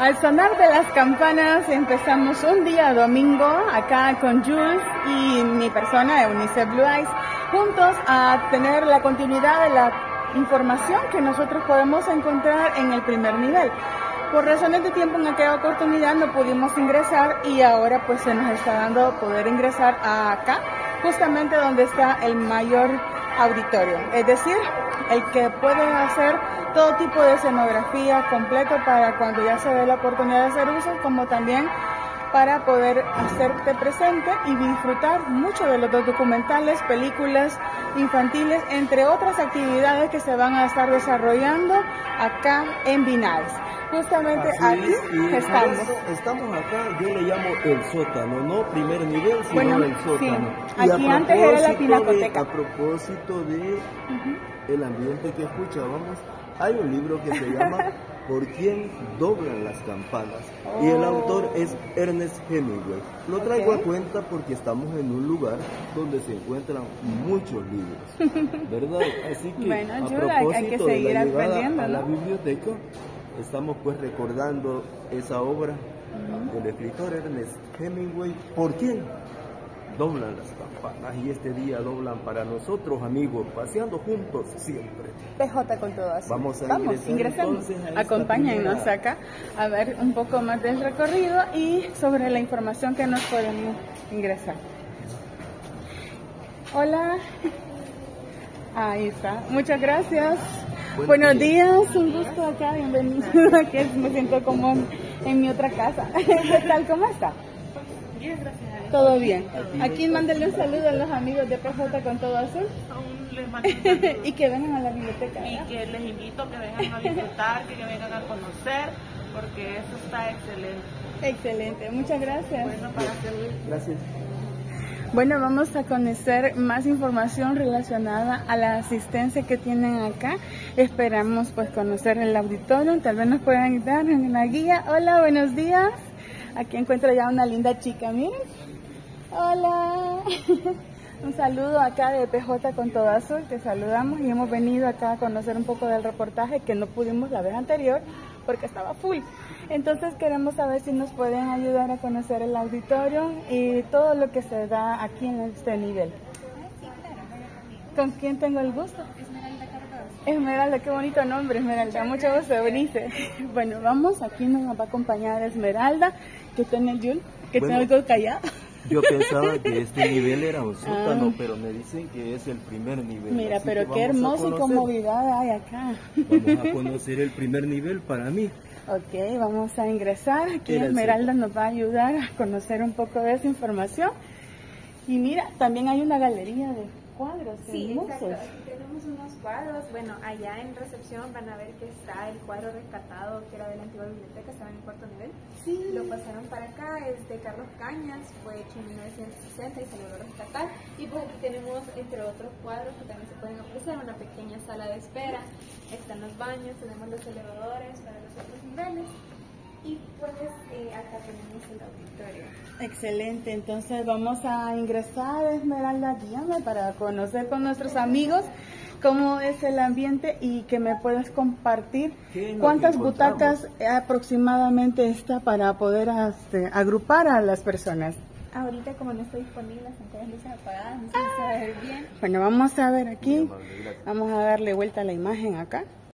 Al sonar de las campanas empezamos un día domingo acá con Jules y mi persona Eunice Blue Eyes juntos a tener la continuidad de la información que nosotros podemos encontrar en el primer nivel. Por razones de tiempo en aquella oportunidad no pudimos ingresar y ahora pues se nos está dando poder ingresar acá, justamente donde está el mayor auditorio, es decir, el que puede hacer todo tipo de escenografía completo para cuando ya se dé la oportunidad de hacer uso, como también para poder hacerte presente y disfrutar mucho de los documentales, películas infantiles, entre otras actividades que se van a estar desarrollando acá en Vinales. Justamente aquí estamos. Estamos acá, yo le llamo el sótano, no primer nivel, sino el sótano. Aquí antes era la pinacoteca. a propósito de el ambiente que escuchábamos, hay un libro que se llama ¿Por quién doblan las campanas? Y el autor es Ernest Hemingway. Lo traigo a cuenta porque estamos en un lugar donde se encuentran muchos libros, ¿verdad? Así que a propósito de la llegada a la biblioteca, estamos pues recordando esa obra del escritor Ernest Hemingway. ¿Por quién? doblan las campanas y este día doblan para nosotros, amigos, paseando juntos siempre. PJ con todas. Vamos a Vamos, ingresemos. Acompáñennos acá a ver un poco más del recorrido y sobre la información que nos podemos ingresar. Hola. Ahí está. Muchas gracias. Buenos, días. un gusto acá, bienvenido. Aquí me siento como en, mi otra casa. ¿Qué tal? ¿Cómo está? Bien, gracias. Todo bien. Aquí mándale un saludo a los amigos de PJ con todo azul. y que vengan a la biblioteca. Y que les invito a que vengan a disfrutar, que, vengan a conocer, porque eso está excelente. Excelente, muchas gracias. Bueno, para Gracias. Bueno, vamos a conocer más información relacionada a la asistencia que tienen acá. Esperamos pues conocer el auditorio, tal vez nos puedan dar en la guía. Hola, buenos días. Aquí encuentro ya una linda chica, miren. Hola. Un saludo acá de PJ con todo azul, te saludamos y hemos venido acá a conocer un poco del reportaje que no pudimos la vez anterior porque estaba full. Entonces queremos saber si nos pueden ayudar a conocer el auditorio y todo lo que se da aquí en este nivel. ¿Con quién tengo el gusto? Esmeralda qué bonito nombre, Esmeralda. Mucho gusto, Benice. Bueno, vamos, aquí nos va a acompañar Esmeralda, que está en el Yul, que bueno, tengo callado. Yo pensaba que este nivel era un sótano, ah. pero me dicen que es el primer nivel. Mira, pero qué hermoso y comodidad hay acá. Vamos a conocer el primer nivel para mí. Ok, vamos a ingresar. Aquí Esmeralda nos va a ayudar a conocer un poco de esa información. Y mira, también hay una galería de cuadros sí, Exacto. Aquí tenemos unos cuadros. Bueno, allá en recepción van a ver que está el cuadro rescatado que era de la antigua biblioteca, estaba en el cuarto nivel. Sí. Lo pasaron para acá, es de Carlos Cañas, fue hecho en 1960 y se logró rescatar. Y pues aquí tenemos, entre otros cuadros que también se pueden apreciar, una pequeña sala de espera. Están los baños, tenemos los elevadores para los otros niveles y pues eh, acá tenemos el auditorio. Excelente, entonces vamos a ingresar, Esmeralda, guíame para conocer con nuestros amigos cómo es el ambiente y que me puedas compartir cuántas butacas aproximadamente está para poder este, agrupar a las personas. Ahorita como no estoy disponible, las pantallas luces apagadas, no se ver bien. Bueno, vamos a ver aquí, vamos a darle vuelta a la imagen acá.